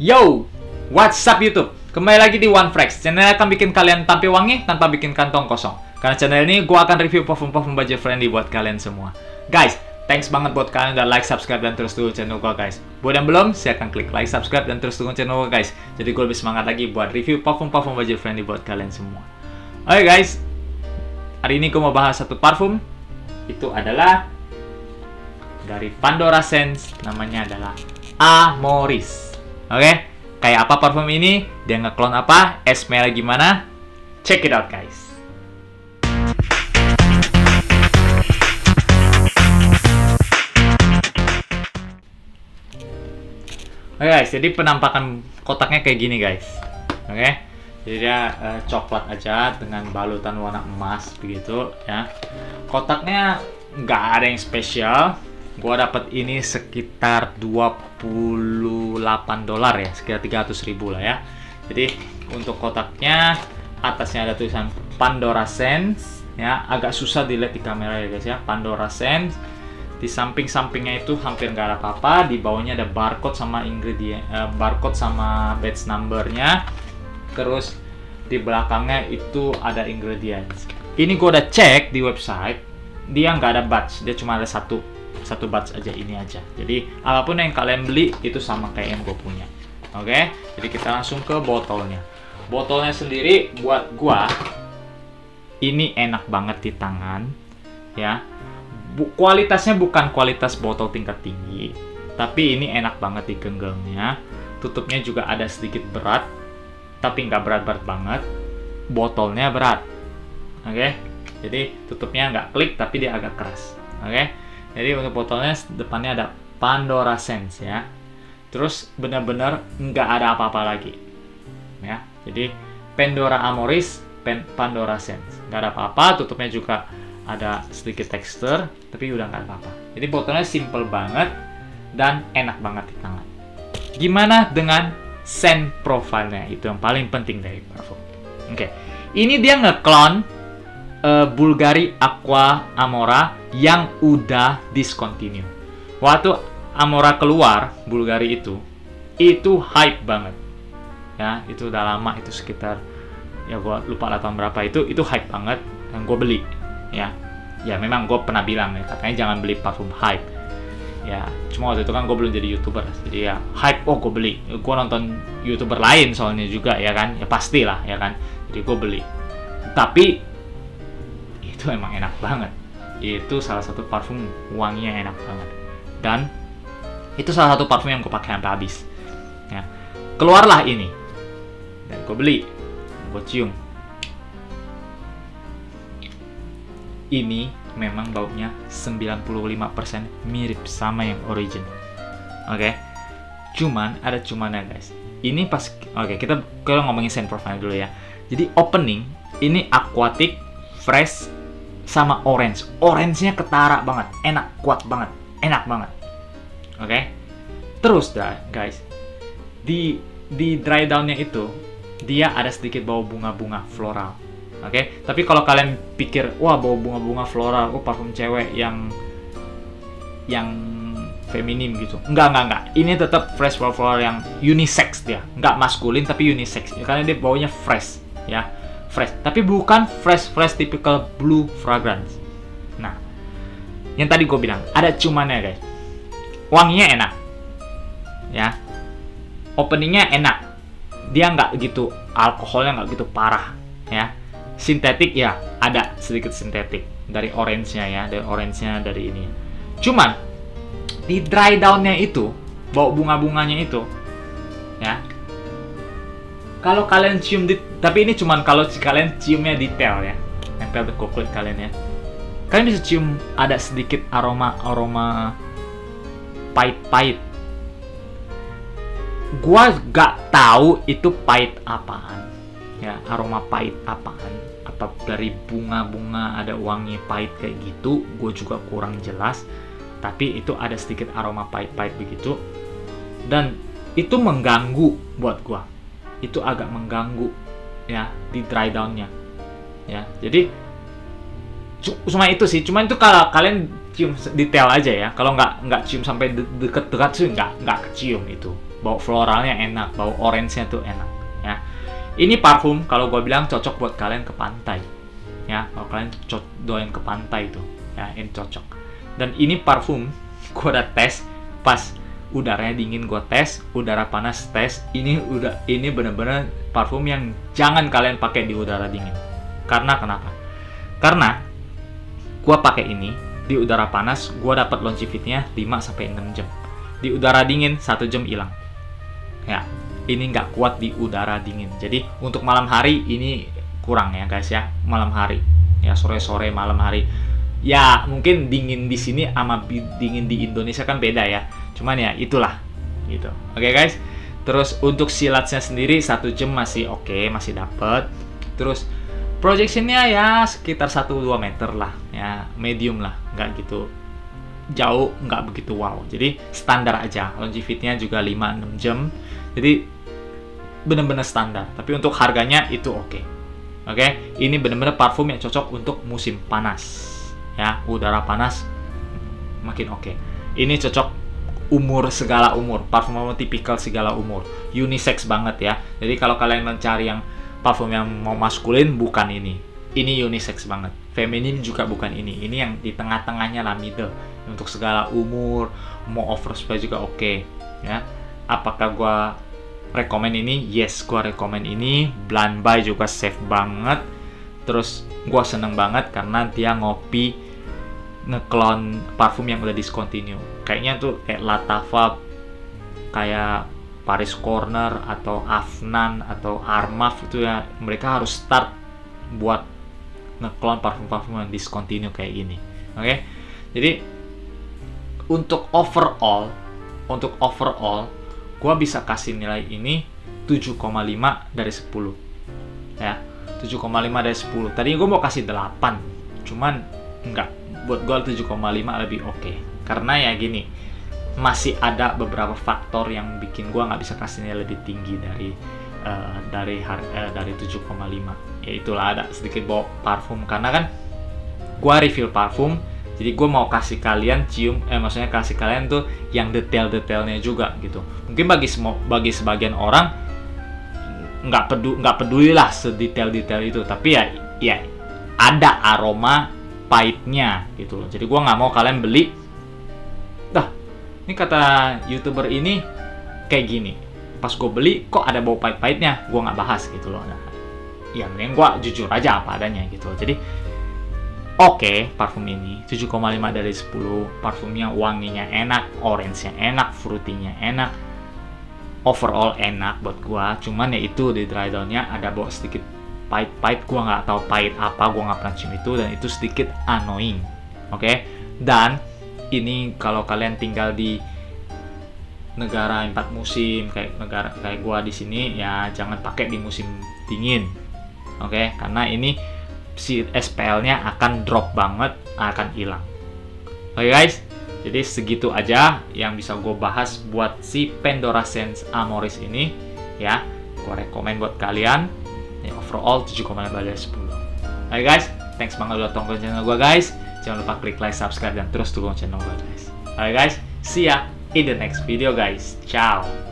Yo, what's up YouTube? Kembali lagi di One Frex. Channel yang akan bikin kalian tampil wangi tanpa bikin kantong kosong. Karena channel ini gue akan review parfum-parfum budget friendly buat kalian semua. Guys, thanks banget buat kalian udah like, subscribe, dan terus dukung channel gue guys. Buat yang belum, silahkan klik like, subscribe, dan terus dukung channel gue guys. Jadi gue lebih semangat lagi buat review parfum-parfum budget friendly buat kalian semua. Oke guys, hari ini gue mau bahas satu parfum. Itu adalah dari Pandora Sense, namanya adalah Amoris. Oke, kayak apa parfum ini? Dia ngeklon apa? Esmera gimana? Check it out guys. Oke guys, jadi penampakan kotaknya kayak gini guys. Oke, jadi dia eh, coklat aja dengan balutan warna emas begitu ya. Kotaknya nggak ada yang spesial. Gua dapat ini sekitar 28 dolar ya, sekitar 300 ribu lah ya. Jadi untuk kotaknya atasnya ada tulisan Pandora Sense ya, agak susah dilihat di kamera ya guys ya. Pandora Sense. Di samping-sampingnya itu hampir nggak ada apa-apa. Di bawahnya ada barcode sama ingredient eh, barcode sama batch numbernya. Terus di belakangnya itu ada ingredients. Ini gue udah cek di website dia nggak ada batch dia cuma ada satu satu batch aja ini aja jadi apa pun yang kalian beli itu sama kayak yang gue punya oke jadi kita langsung ke botolnya botolnya sendiri buat gua ini enak banget di tangan ya bu, kualitasnya bukan kualitas botol tingkat tinggi, tapi ini enak banget digenggamnya. Tutupnya juga ada sedikit berat, tapi nggak berat-berat banget. Botolnya berat, oke? Jadi tutupnya nggak klik, tapi dia agak keras, oke? Jadi untuk botolnya depannya ada Pandora Sense ya. Terus benar-benar nggak ada apa-apa lagi, ya. Jadi Pandora Amoris, Pandora Sense, nggak ada apa-apa. Tutupnya juga ada sedikit tekstur tapi udah nggak apa-apa jadi botolnya simple banget dan enak banget di tangan gimana dengan scent profile-nya itu yang paling penting dari parfum oke ini dia ngeklon uh, Bulgari Aqua Amora yang udah discontinue. Waktu Amora keluar Bulgari itu itu hype banget. Ya itu udah lama itu sekitar ya gua lupa tahun berapa itu itu hype banget dan gue beli. Ya ya memang gue pernah bilang ya katanya jangan beli parfum hype. Ya cuma waktu itu kan gue belum jadi youtuber jadi ya hype oh gue beli. Gue nonton youtuber lain soalnya juga ya kan? Ya pastilah ya kan? Jadi gue beli. Tapi itu emang enak banget itu salah satu parfum wanginya enak banget dan itu salah satu parfum yang gue pakai sampai habis ya keluarlah ini dan gue beli gue cium ini memang baunya 95% mirip sama yang origin. Oke. Okay? Cuman ada cumannya guys. Ini pas oke okay, kita kalau ngomongin scent profile dulu ya. Jadi opening ini aquatic, fresh sama orange. Orange-nya ketara banget, enak, kuat banget, enak banget. Oke. Okay? Terus dah guys. Di di dry down-nya itu dia ada sedikit bau bunga-bunga floral Oke, okay? tapi kalau kalian pikir wah bau bunga-bunga floral, oh parfum cewek yang yang feminim gitu. Enggak, enggak, enggak. Ini tetap fresh flower yang unisex dia. Enggak maskulin tapi unisex. Karena dia baunya fresh, ya. Fresh. Tapi bukan fresh fresh typical blue fragrance. Nah, yang tadi gue bilang ada cumannya guys. Wanginya enak, ya. Openingnya enak. Dia nggak gitu alkoholnya nggak gitu parah, ya sintetik ya ada sedikit sintetik dari orange-nya ya dari orange-nya dari ini cuman di dry down-nya itu bau bunga-bunganya itu ya kalau kalian cium di tapi ini cuman kalau kalian ciumnya detail ya. Nempel di kulit kalian ya. Kalian bisa cium ada sedikit aroma aroma pahit-pahit. Gua gak tahu itu pahit apaan. Ya aroma pahit apaan. Apa dari bunga-bunga ada wangi pahit kayak gitu gue juga kurang jelas. Tapi itu ada sedikit aroma pahit-pahit begitu. Dan itu mengganggu buat gue itu agak mengganggu ya di dry downnya. Ya jadi cuma itu sih. Cuma itu kalau kalian cium detail aja ya. Kalau nggak nggak cium sampai de deket-dekat sih nggak nggak kecium itu. Bau floralnya enak bau orange-nya tuh enak ya. Ini parfum kalau gue bilang cocok buat kalian ke pantai ya. Kalau kalian doain ke pantai tuh ya ini cocok. Dan ini parfum gue udah tes pas udaranya dingin gue tes udara panas tes ini udah ini bener-bener parfum yang jangan kalian pakai di udara dingin. Karena kenapa? Karena gue pakai ini di udara panas gue dapat longevity-nya 5 sampai 6 jam. Di udara dingin satu jam hilang. Ya ini nggak kuat di udara dingin. Jadi untuk malam hari ini kurang ya guys ya malam hari. Ya sore-sore malam hari. Ya mungkin dingin di sini sama dingin di Indonesia kan beda ya cuman ya itulah gitu. Oke okay, guys. Terus untuk silatnya sendiri satu jam masih oke okay, masih dapet. Terus projectionnya ya sekitar 1-2 meter lah ya. Medium lah nggak gitu jauh nggak begitu wow. Jadi standar aja. Longevity-nya juga 5-6 jam. Jadi bener-bener standar. Tapi untuk harganya itu oke. Okay. oke? Okay? ini bener-bener parfum yang cocok untuk musim panas. Ya udara panas makin oke. Okay. ini cocok umur segala umur. Parfum tipikal segala umur. Unisex banget ya. Jadi kalau kalian mencari yang parfum yang mau maskulin bukan ini. Ini unisex banget. Feminin juga bukan ini. Ini yang di tengah-tengahnya lah middle. Untuk segala umur mau overspray juga oke okay, ya. Apakah gua rekomend ini? Yes gua rekomend ini. Blind buy juga safe banget. Terus gua seneng banget karena dia ngopi ngeklon parfum yang udah discontinue kayaknya tuh kayak Latava kayak Paris Corner atau Afnan atau Armaf itu ya mereka harus start buat ngeklon parfum-parfum yang discontinue kayak gini oke okay? jadi untuk overall untuk overall gua bisa kasih nilai ini 7,5 dari 10 ya 7,5 dari 10 tadi gue mau kasih 8 cuman enggak buat gue 7,5 lebih oke okay. Karena ya gini masih ada beberapa faktor yang bikin gue nggak bisa kasihnya lebih tinggi dari uh, dari uh, dari 7,5 ya itulah ada sedikit bawa parfum karena kan gue review parfum jadi gue mau kasih kalian cium eh maksudnya kasih kalian tuh yang detail-detailnya juga gitu mungkin bagi semua bagi sebagian orang nggak peduli nggak peduli lah sedetail-detail itu tapi ya ya ada aroma pahitnya gitu loh. Jadi gue nggak mau kalian beli. Ini kata youtuber ini kayak gini. Pas gue beli kok ada bau pahit-pahitnya, gue nggak bahas gitu loh. Nah, ya mending gue jujur aja apa adanya gitu. Loh. Jadi oke okay, parfum ini 7,5 dari 10 parfumnya wanginya enak orange-nya enak fruity-nya enak overall enak buat gua cuman ya itu di dry down-nya ada bau sedikit pahit-pahit gue nggak tahu pahit apa gue nggak pernah cium itu dan itu sedikit annoying oke okay? dan ini kalau kalian tinggal di negara empat musim kayak negara kayak gue di sini ya jangan pakai di musim dingin. Oke okay? karena ini si SPL-nya akan drop banget akan hilang. Oke okay, guys? Jadi segitu aja yang bisa gue bahas buat si Pandora Sense Amoris ini ya. Gue rekomend buat kalian. Ya overall 7,5 dari 10 Oke guys, thanks banget udah tonton channel gue guys Jangan lupa klik like, subscribe, dan terus dukung channel gue guys. Oke guys, see ya in the next video guys. Ciao